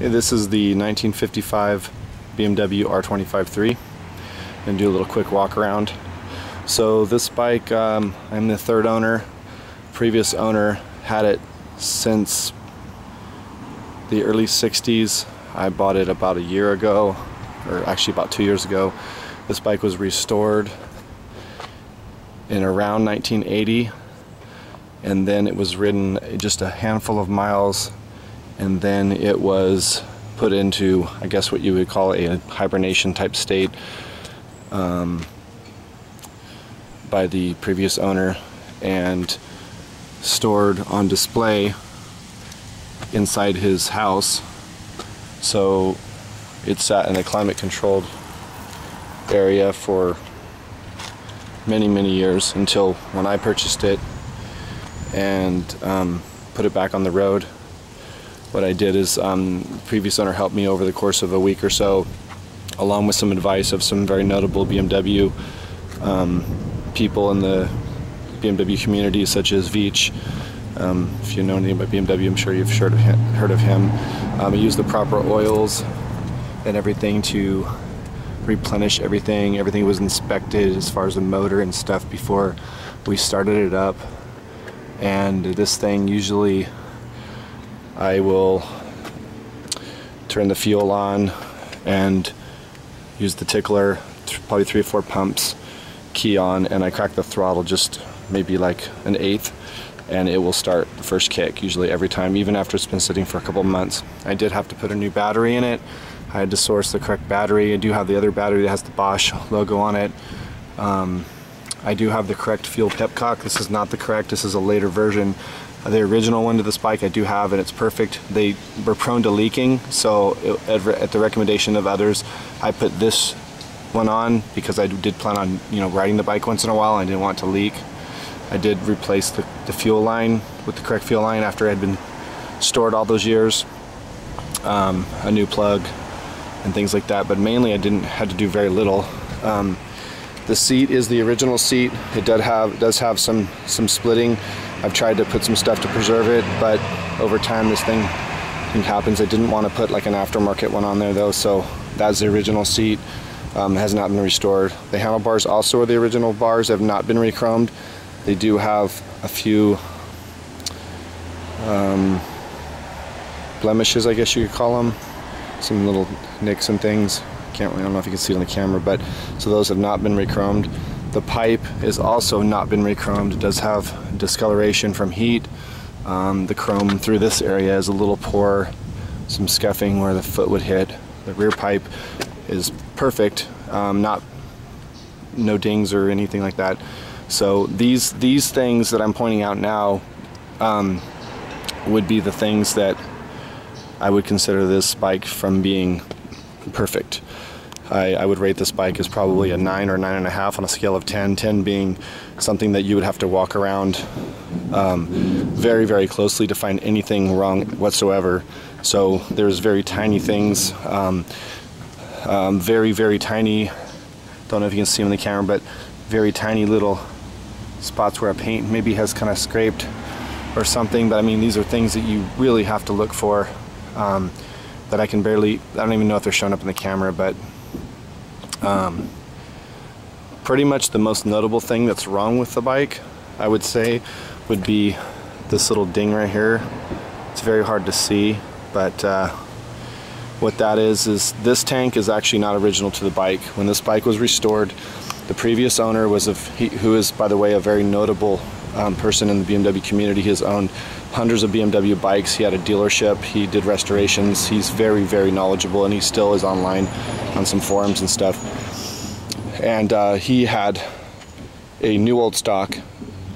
This is the 1955 BMW R25/3 and do a little quick walk around. So this bike, um, I'm the third owner. Previous owner had it since the early 60s. I bought it about a year ago, or actually about two years ago. This bike was restored in around 1980 and then it was ridden just a handful of miles and then it was put into I guess what you would call a hibernation type state um, by the previous owner and stored on display inside his house. So it sat in a climate controlled area for many many years until when I purchased it and um, put it back on the road what I did is um, previous owner helped me over the course of a week or so along with some advice of some very notable BMW um, people in the BMW community such as Vech. Um, if you know anything about BMW I'm sure you've heard of him, heard of him. Um, he used the proper oils and everything to replenish everything. Everything was inspected as far as the motor and stuff before we started it up. And this thing usually I will turn the fuel on and use the tickler, probably three or four pumps, key on, and I crack the throttle just maybe like an eighth, and it will start the first kick, usually every time, even after it's been sitting for a couple months. I did have to put a new battery in it. I had to source the correct battery. I do have the other battery that has the Bosch logo on it. Um, I do have the correct fuel petcock. This is not the correct, this is a later version the original one to this bike I do have and it's perfect. They were prone to leaking so it, at the recommendation of others I put this one on because I did plan on you know riding the bike once in a while I didn't want to leak. I did replace the, the fuel line with the correct fuel line after it had been stored all those years. Um, a new plug and things like that but mainly I didn't had to do very little. Um, the seat is the original seat. It does have does have some some splitting I've tried to put some stuff to preserve it, but over time this thing, happens. I didn't want to put like an aftermarket one on there though, so that's the original seat. Um, has not been restored. The handlebars also are the original bars, have not been rechromed. They do have a few um, blemishes, I guess you could call them. Some little nicks and things. Can't, I don't know if you can see it on the camera, but so those have not been rechromed. The pipe is also not been rechromed. It does have discoloration from heat. Um, the chrome through this area is a little poor, some scuffing where the foot would hit. The rear pipe is perfect, um, not no dings or anything like that. So these these things that I'm pointing out now um, would be the things that I would consider this bike from being perfect. I, I, would rate this bike as probably a 9 or 9.5 on a scale of 10, 10 being something that you would have to walk around um, very, very closely to find anything wrong whatsoever. So there's very tiny things, um, um, very, very tiny, don't know if you can see them in the camera, but very tiny little spots where a paint maybe has kind of scraped or something. But I mean, these are things that you really have to look for um, that I can barely, I don't even know if they're showing up in the camera, but um, pretty much the most notable thing that's wrong with the bike, I would say, would be this little ding right here. It's very hard to see, but uh, what that is, is this tank is actually not original to the bike. When this bike was restored, the previous owner was of, he, who is, by the way, a very notable um, person in the BMW community. He has owned hundreds of BMW bikes. He had a dealership. He did restorations. He's very, very knowledgeable, and he still is online on some forums and stuff. And uh, he had a new old stock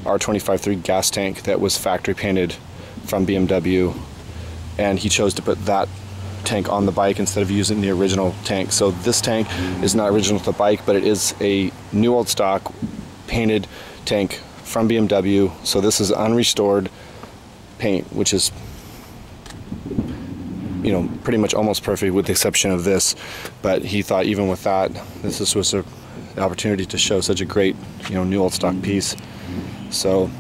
R25/3 gas tank that was factory painted from BMW, and he chose to put that tank on the bike instead of using the original tank. So this tank is not original to the bike, but it is a new old stock painted tank from BMW. So this is unrestored paint, which is you know pretty much almost perfect with the exception of this. But he thought even with that, this was a opportunity to show such a great you know new old stock piece. So.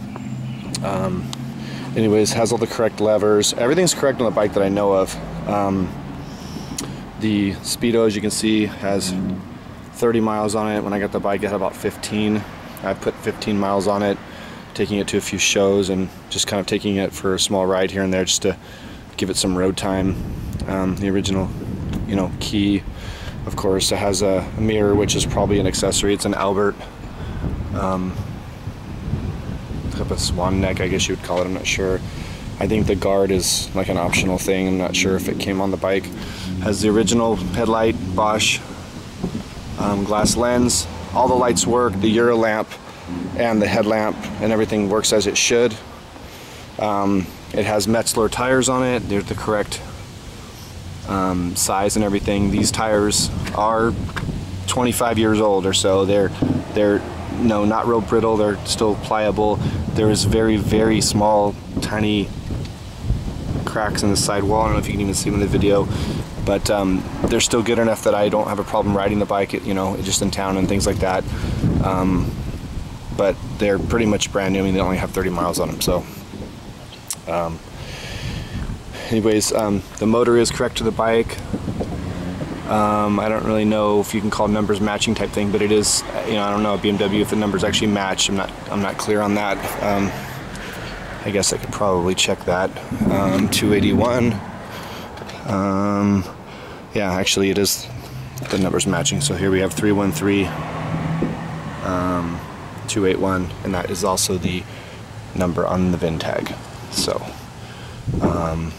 Um, anyways, has all the correct levers. Everything's correct on the bike that I know of. Um, The Speedo, as you can see, has 30 miles on it. When I got the bike, it had about 15. I put 15 miles on it, taking it to a few shows and just kind of taking it for a small ride here and there just to give it some road time. Um, the original, you know, key, of course, it has a mirror, which is probably an accessory. It's an Albert. Um, up a swan neck, I guess you would call it. I'm not sure. I think the guard is like an optional thing. I'm not sure if it came on the bike. Has the original headlight, Bosch, um, glass lens. All the lights work. The Euro lamp and the headlamp and everything works as it should. Um, it has Metzeler tires on it. They're the correct um, size and everything. These tires are 25 years old or so. They're they're no not real brittle. They're still pliable. There is very very small tiny cracks in the sidewall. I don't know if you can even see them in the video, but um, they're still good enough that I don't have a problem riding the bike, you know, just in town and things like that. Um, but they're pretty much brand new. I mean, they only have 30 miles on them, so. Um, anyways, um, the motor is correct to the bike. Um, I don't really know if you can call numbers matching type thing, but it is, you know, I don't know BMW if the numbers actually match. I'm not, I'm not clear on that. Um, I guess I could probably check that. Um, 281. Um, yeah, actually it is the numbers matching. So here we have 313, um, 281, and that is also the number on the VIN tag. So, um,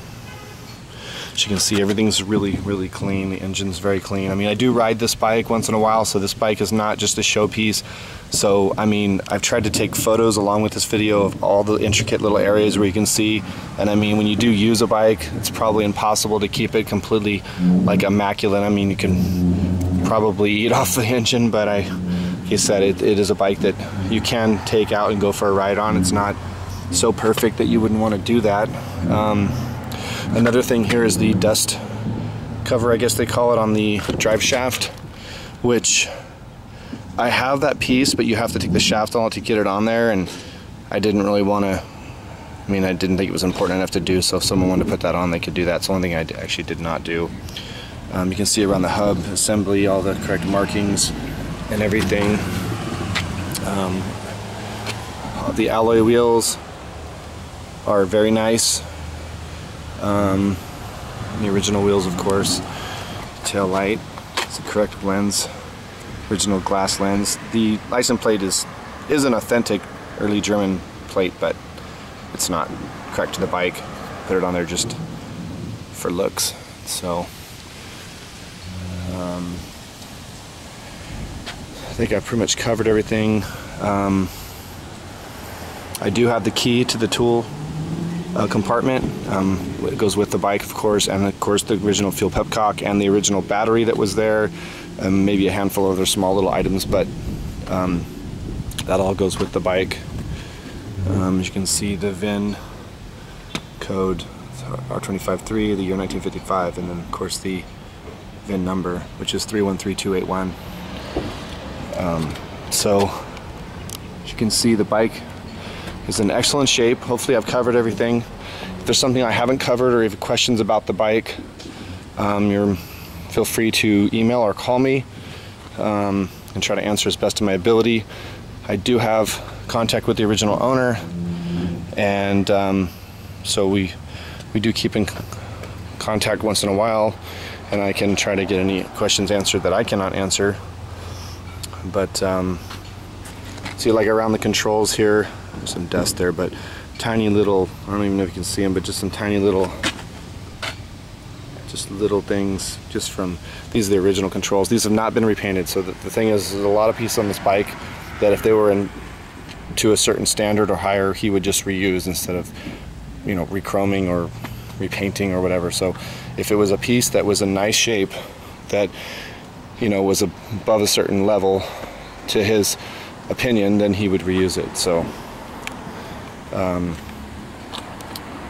as you can see, everything's really, really clean. The engine's very clean. I mean, I do ride this bike once in a while, so this bike is not just a showpiece. So, I mean, I've tried to take photos along with this video of all the intricate little areas where you can see. And I mean, when you do use a bike, it's probably impossible to keep it completely like immaculate. I mean, you can probably eat off the engine, but I, I said, it, it is a bike that you can take out and go for a ride on. It's not so perfect that you wouldn't want to do that. Um, Another thing here is the dust cover, I guess they call it, on the drive shaft, which I have that piece, but you have to take the shaft on to get it on there, and I didn't really want to. I mean, I didn't think it was important enough to do, so if someone wanted to put that on, they could do that. It's the only thing I actually did not do. Um, you can see around the hub assembly all the correct markings and everything. Um, the alloy wheels are very nice. Um, the original wheels, of course. Tail light. It's the correct lens. Original glass lens. The license plate is is an authentic early German plate, but it's not correct to the bike. Put it on there just for looks. So I think I've pretty much covered everything. Um, I do have the key to the tool uh, compartment. Um, it goes with the bike, of course, and of course the original fuel petcock and the original battery that was there, and maybe a handful of other small little items, but um, that all goes with the bike. Um, as you can see, the VIN code R25/3, the year 1955, and then of course the VIN number, which is 313281. Um, so, as you can see, the bike is in excellent shape. Hopefully I've covered everything. If there's something I haven't covered or if you have questions about the bike, um, you're, feel free to email or call me um, and try to answer as best of my ability. I do have contact with the original owner and um, so we we do keep in contact once in a while and I can try to get any questions answered that I cannot answer but um, see like around the controls here there's some dust there, but tiny little, I don't even know if you can see them, but just some tiny little, just little things just from, these are the original controls. These have not been repainted. So the, the thing is, there's a lot of pieces on this bike that if they were in to a certain standard or higher, he would just reuse instead of, you know, rechroming or repainting or whatever. So if it was a piece that was a nice shape that, you know, was above a certain level to his opinion, then he would reuse it. So um,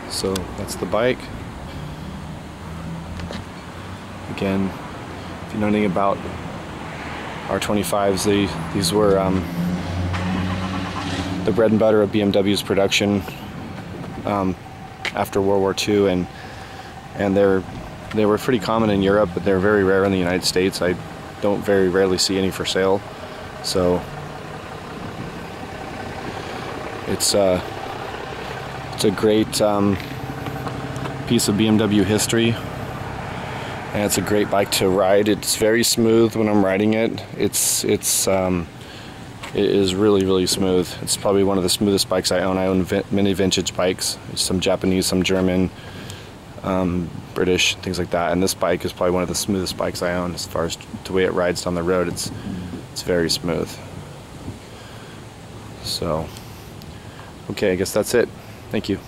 so that's the bike. Again, if you know anything about R25s, they, these were um, the bread and butter of BMW's production um, after World War II, and and they're They were pretty common in Europe, but they're very rare in the United States. I don't very rarely see any for sale. So it's uh, it's a great um, piece of BMW history, and it's a great bike to ride. It's very smooth when I'm riding it. It's it's um, it is really really smooth. It's probably one of the smoothest bikes I own. I own many vintage bikes, some Japanese, some German, um, British, things like that. And this bike is probably one of the smoothest bikes I own as far as the way it rides down the road. It's it's very smooth. So. Okay, I guess that's it. Thank you.